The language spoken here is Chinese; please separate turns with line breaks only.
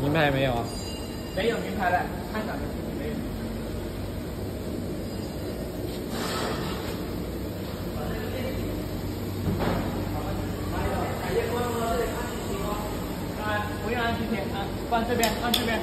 名牌没有啊？
没有名牌的，看什么？没有。不用按电梯，按，放这边，放这边。